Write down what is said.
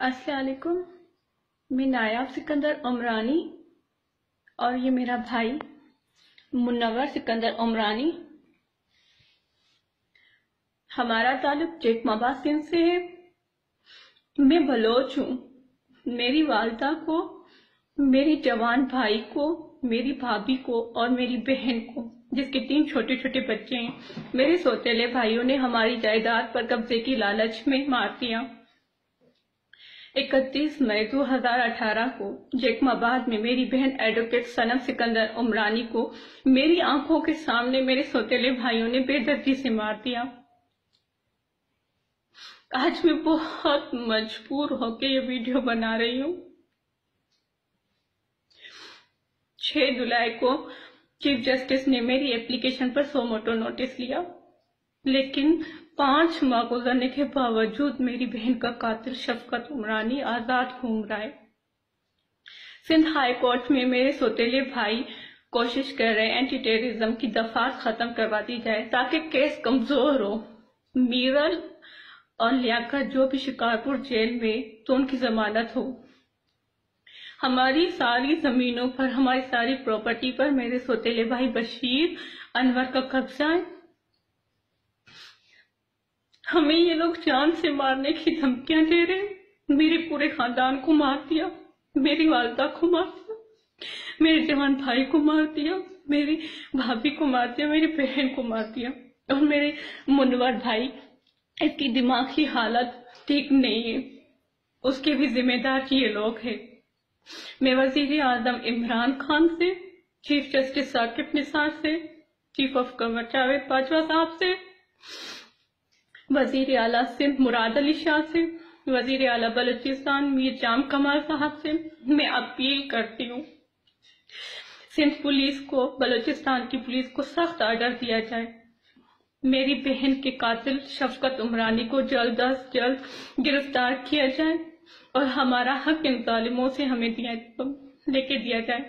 السلام علیکم۔ میں نایاب سکندر عمرانی اور یہ میرا بھائی منور سکندر عمرانی۔ ہمارا تعلق چیک مابا سندھ سے ہے۔ میں بلوچ ہوں۔ میری والدہ کو، میری جوان بھائی کو، میری بھابھی کو اور میری بہن کو، جس کے تین چھوٹے چھوٹے بچے ہیں۔ میرے سوتےلے بھائیوں نے ہماری جائیداد پر قبضے کی لالچ میں مار دیا۔ اکتیس مئی دو ہزار اٹھارہ کو جیکم آباد میں میری بہن ایڈوکیٹ سنم سکندر عمرانی کو میری آنکھوں کے سامنے میرے سوتےلے بھائیوں نے بے دردی سے مار دیا۔ آج میں بہت مجبور ہو کے یہ ویڈیو بنا رہی ہوں۔ چھ جولائی کو چیف جسٹس نے میری اپلیکیشن پر سو موٹو نوٹس لیا۔ لیکن پانچ ماہ گزرنے کے باوجود میری بہن کا قاتل شفقت عمرانی آزاد گھوم رہا ہے۔ سندھ ہائی کورٹ میں میرے سوتےلے بھائی کوشش کر رہے اینٹی ٹیررزم کی دفعات ختم کروا دی جائے تاکہ کیس کمزور ہو۔ میرل اور لیاقت جو بھی شکارپور جیل میں تو ان کی ضمانت ہو۔ ہماری ساری زمینوں پر، ہماری ساری پراپرٹی پر میرے سوتےلے بھائی بشیر انور کا قبضہ ہے۔ ہمیں یہ لوگ جان سے مارنے کی دھمکیاں دے رہے میرے پورے خاندان کو مار دیا۔ میری والدہ کو مار دیا۔ میرے جوان بھائی کو مار دیا۔ میری بھابھی کو مار دیا۔ میری بہن کو مار دیا۔ اور میرے منور بھائی، اس کی دماغی حالت ٹھیک نہیں ہے۔ اس کے بھی ذمہ دار یہ لوگ ہیں۔ میں وزیر اعظم عمران خان سے، چیف جسٹس ثاقب نثار سے، chief of governor Javed Bajwa صاحب سے وزیر اعلیٰ سندھ مراد علی شاہ سے، وزیر اعلیٰ بلوچستان میر جام کمال صاحب سے میں اپیل کرتی ہوں۔ سندھ پولیس کو، بلوچستان کی پولیس کو سخت آرڈر دیا جائے۔ میری بہن کے قاتل شفقت عمرانی کو جلد از جلد گرفتار کیا جائے اور ہمارا حق ان ظالموں سے ہمیں لے کے دیا جائے۔